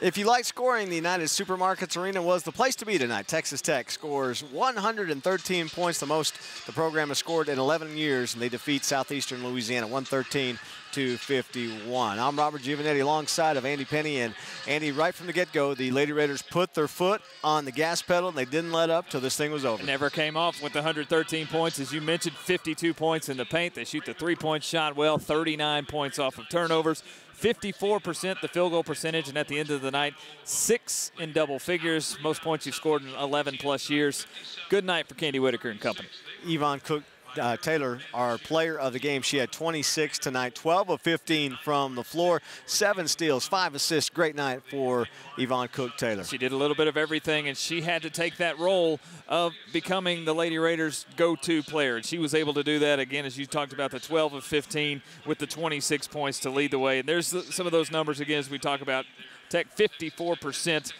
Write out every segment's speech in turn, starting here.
If you like scoring, the United Supermarkets Arena was the place to be tonight. Texas Tech scores 113 points, the most the program has scored in 11 years, and they defeat Southeastern Louisiana 113 to 51. I'm Robert Giovanetti alongside of Andy Penny. And Andy, right from the get-go, the Lady Raiders put their foot on the gas pedal, and they didn't let up till this thing was over. never came off with 113 points. As you mentioned, 52 points in the paint. They shoot the three-point shot well, 39 points off of turnovers. 54% the field goal percentage, and at the end of the night, six in double figures. Most points you've scored in 11 plus years. Good night for Candi Whitaker and company. Yvonne Cook uh, Taylor, our player of the game. She had 26 tonight, 12 of 15 from the floor, seven steals, five assists. Great night for Yvonne Cook Taylor. She did a little bit of everything, and she had to take that role of becoming the Lady Raiders' go-to player. And she was able to do that again, as you talked about, the 12 of 15 with the 26 points to lead the way. And there's some of those numbers again as we talk about Tech 54 percent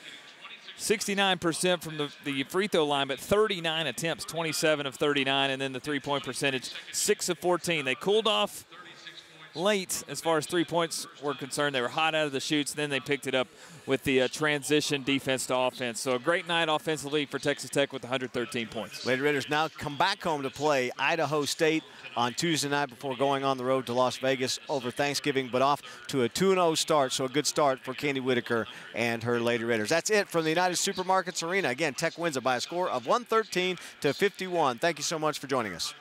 69% from the, the free throw line, but 39 attempts, 27 of 39, and then the three point percentage, 6 of 14. They cooled off late as far as three points were concerned. They were hot out of the chutes, then they picked it up with the uh, transition defense to offense. So a great night offensively for Texas Tech with 113 points. Lady Raiders now come back home to play Idaho State on Tuesday night before going on the road to Las Vegas over Thanksgiving, but off to a 2-0 start, so a good start for Candi Whitaker and her Lady Raiders. That's it from the United Supermarkets Arena. Again, Tech wins it by a score of 113 to 51. Thank you so much for joining us.